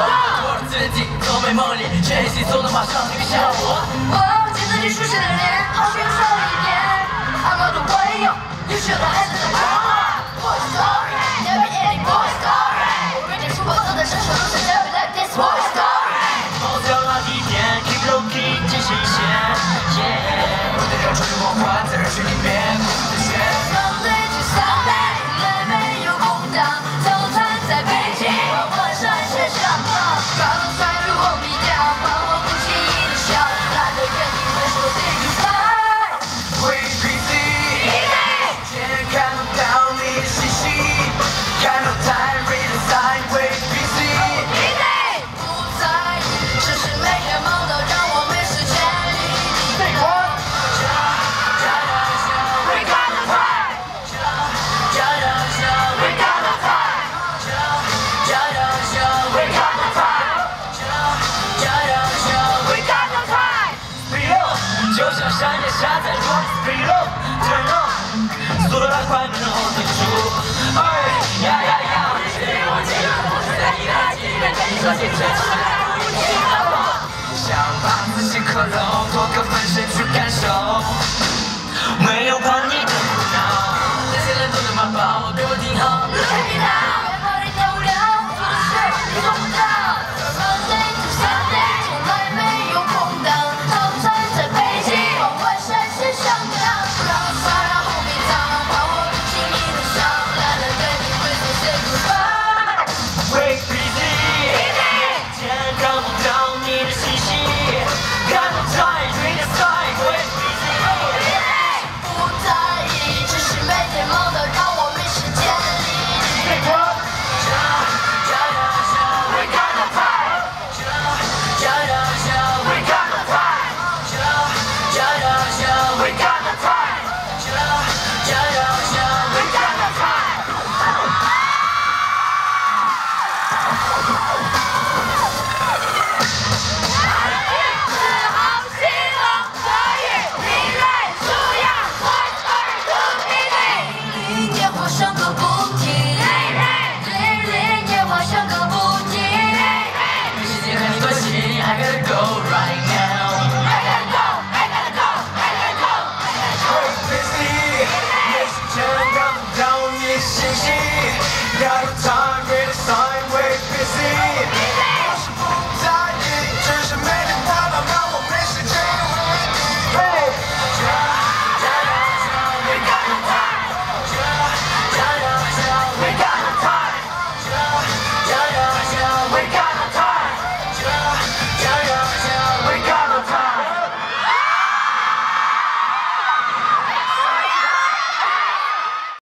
我我自己锁美梦里全是你做的马上你别笑我闪电下载装 speed up，turn up，速度太快，不能 hold 住。哎呀呀呀，我在你的，的，想把自己克隆，多个分身去干。